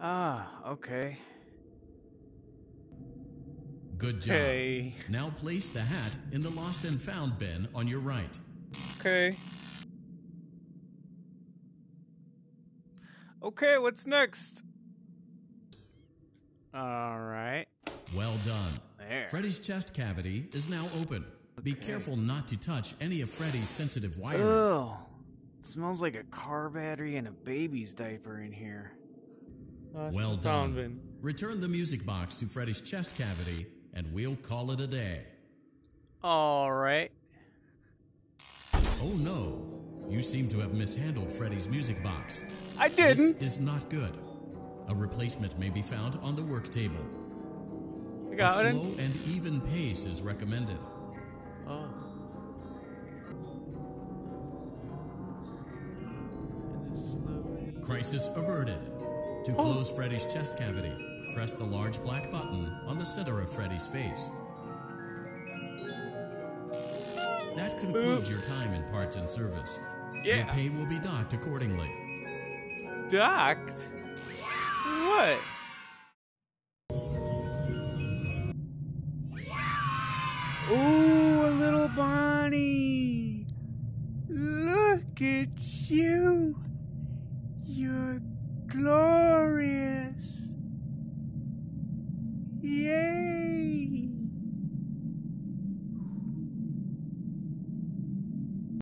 Ah, okay. Good job. Okay. Now place the hat in the lost and found bin on your right. Okay. Okay, what's next? Alright. Well done. There. Freddy's chest cavity is now open. Be careful not to touch any of Freddy's sensitive wiring. Ugh. smells like a car battery and a baby's diaper in here. Oh, Well done. Return the music box to Freddy's chest cavity, and we'll call it a day. Alright. Oh no! You seem to have mishandled Freddy's music box. I didn't. This is not good. A replacement may be found on the work table. I A got it. slow and even pace is recommended. Oh. A Crisis averted. To close Freddy's chest cavity, press the large black button on the center of Freddy's face. That concludes your time in parts and service. Your pay will be docked accordingly. Docked? What? Ooh, a little Bonnie. Look at you. You're Glory.